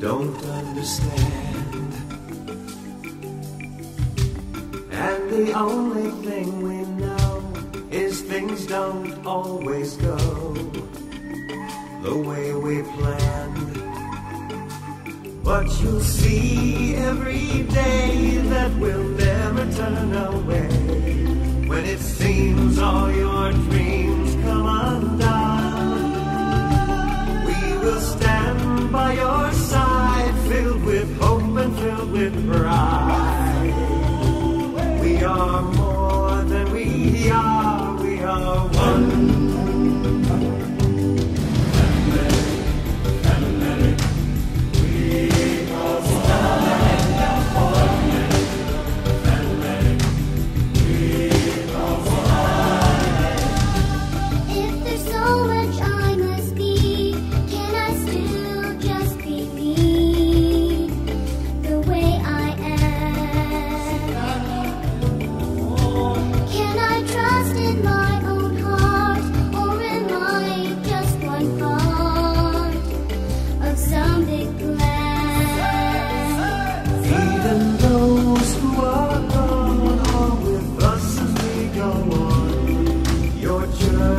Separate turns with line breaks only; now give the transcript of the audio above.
don't understand. And the only thing we know is things don't always go the way we planned. But you'll see every day that we'll never turn away when it seems all amor.